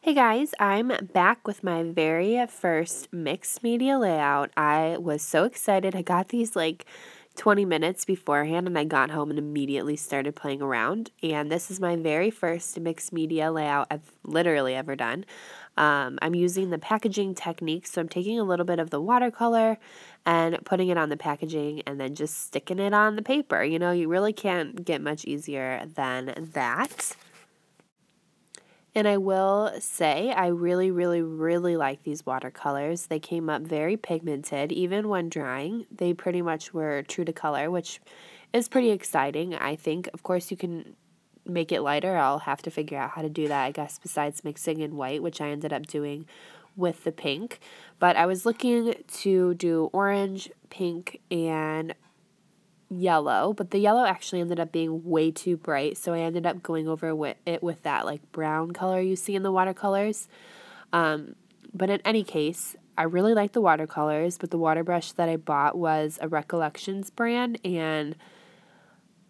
Hey guys, I'm back with my very first mixed media layout. I was so excited. I got these like 20 minutes beforehand and I got home and immediately started playing around. And this is my very first mixed media layout I've literally ever done. Um, I'm using the packaging technique, so I'm taking a little bit of the watercolor and putting it on the packaging and then just sticking it on the paper. You know, you really can't get much easier than that. And I will say, I really, really, really like these watercolors. They came up very pigmented, even when drying. They pretty much were true to color, which is pretty exciting, I think. Of course, you can make it lighter. I'll have to figure out how to do that, I guess, besides mixing in white, which I ended up doing with the pink. But I was looking to do orange, pink, and yellow, but the yellow actually ended up being way too bright, so I ended up going over with it with that like brown color you see in the watercolors. Um, but in any case, I really like the watercolors, but the water brush that I bought was a Recollections brand, and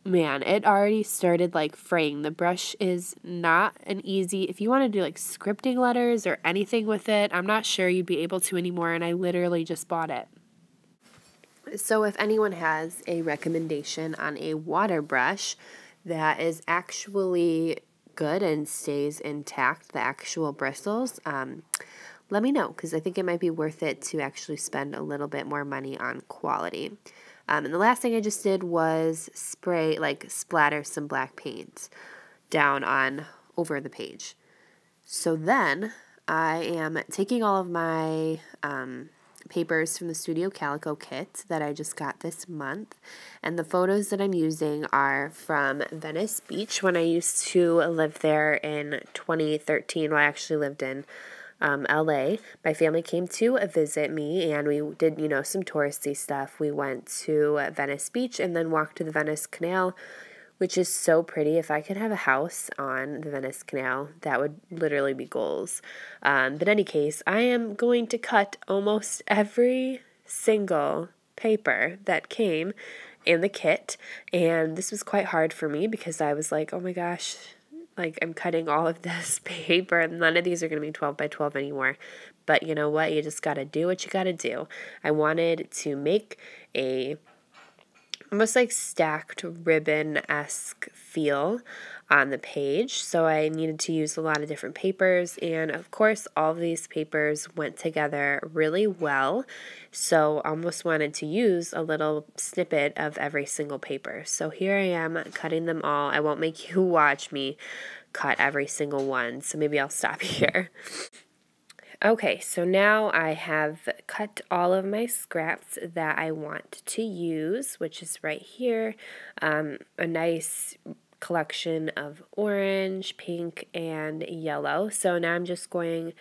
man, it already started like fraying. The brush is not an easy, if you want to do like scripting letters or anything with it, I'm not sure you'd be able to anymore, and I literally just bought it. So, if anyone has a recommendation on a water brush that is actually good and stays intact, the actual bristles, um, let me know because I think it might be worth it to actually spend a little bit more money on quality. Um, and the last thing I just did was spray, like splatter some black paint down on over the page. So then I am taking all of my um, papers from the Studio Calico kit that I just got this month. And the photos that I'm using are from Venice Beach when I used to live there in 2013. Well, I actually lived in um, LA. My family came to visit me and we did, you know, some touristy stuff. We went to Venice Beach and then walked to the Venice Canal which is so pretty. If I could have a house on the Venice Canal, that would literally be goals. Um, but in any case, I am going to cut almost every single paper that came in the kit, and this was quite hard for me because I was like, oh my gosh, like I'm cutting all of this paper, and none of these are going to be 12 by 12 anymore. But you know what? You just got to do what you got to do. I wanted to make a almost like stacked ribbon esque feel on the page. So I needed to use a lot of different papers, and of course, all of these papers went together really well. So almost wanted to use a little snippet of every single paper. So here I am cutting them all. I won't make you watch me cut every single one, so maybe I'll stop here. Okay, so now I have cut all of my scraps that I want to use, which is right here. Um, a nice collection of orange, pink, and yellow. So now I'm just going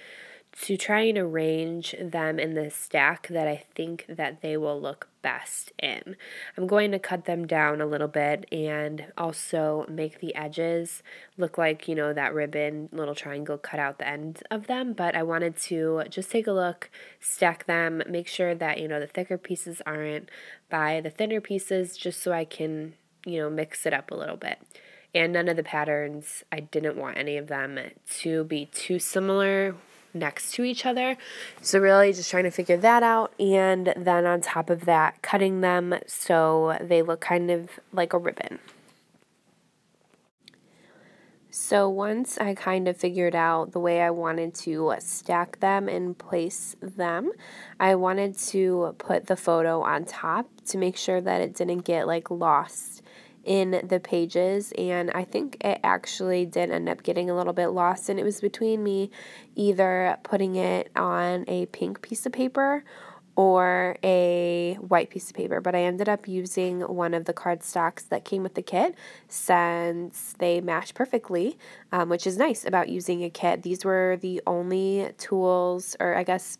to try and arrange them in the stack that I think that they will look best in. I'm going to cut them down a little bit and also make the edges look like, you know, that ribbon little triangle cut out the end of them, but I wanted to just take a look, stack them, make sure that, you know, the thicker pieces aren't by the thinner pieces just so I can, you know, mix it up a little bit and none of the patterns, I didn't want any of them to be too similar next to each other. So, really, just trying to figure that out. And then on top of that, cutting them so they look kind of like a ribbon. So, once I kind of figured out the way I wanted to stack them and place them, I wanted to put the photo on top to make sure that it didn't get like lost in the pages and I think it actually did end up getting a little bit lost and it was between me either putting it on a pink piece of paper or a white piece of paper, but I ended up using one of the cardstocks that came with the kit since they match perfectly, um, which is nice about using a kit. These were the only tools, or I guess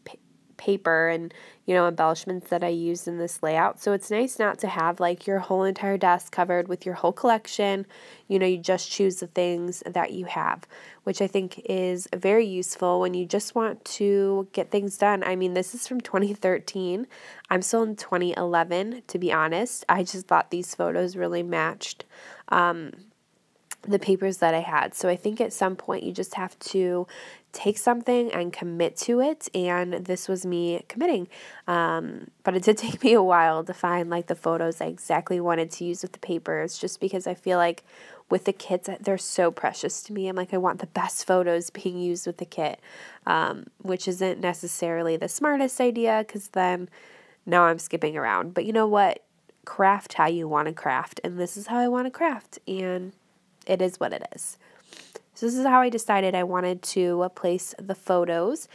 paper and you know embellishments that I use in this layout. So it's nice not to have like your whole entire desk covered with your whole collection. You know, you just choose the things that you have, which I think is very useful when you just want to get things done. I mean, this is from 2013. I'm still in 2011 to be honest. I just thought these photos really matched um, the papers that I had. So I think at some point you just have to take something and commit to it. And this was me committing. Um, but it did take me a while to find like the photos I exactly wanted to use with the papers, just because I feel like with the kits, they're so precious to me. I'm like, I want the best photos being used with the kit, um, which isn't necessarily the smartest idea because then now I'm skipping around. But you know what? Craft how you want to craft. And this is how I want to craft. And it is what it is. So this is how I decided I wanted to place the photos.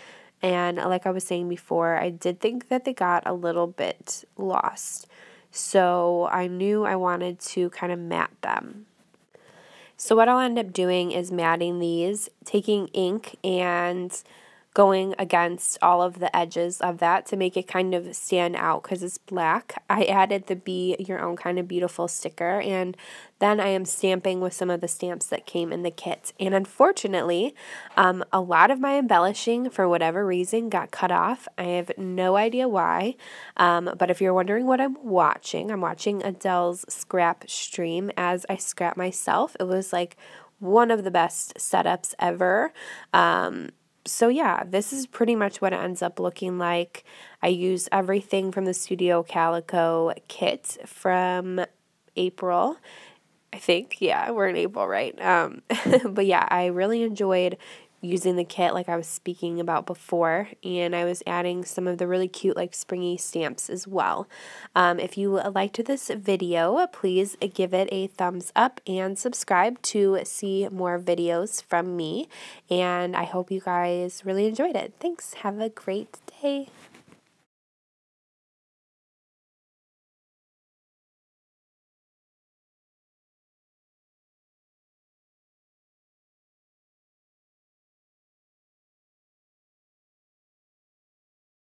And like I was saying before, I did think that they got a little bit lost. So I knew I wanted to kind of mat them. So what I'll end up doing is matting these, taking ink and going against all of the edges of that to make it kind of stand out because it's black. I added the Be Your Own Kind of Beautiful sticker and then I am stamping with some of the stamps that came in the kit. And unfortunately, um, a lot of my embellishing, for whatever reason, got cut off. I have no idea why. Um, but if you're wondering what I'm watching, I'm watching Adele's scrap stream as I scrap myself. It was like one of the best setups ever. Um, so yeah, this is pretty much what it ends up looking like. I use everything from the Studio Calico kit from April. I think, yeah, we're in April, right? Um, but yeah, I really enjoyed using the kit like I was speaking about before, and I was adding some of the really cute, like springy stamps as well. Um, if you liked this video, please give it a thumbs up and subscribe to see more videos from me. And I hope you guys really enjoyed it. Thanks. Have a great day.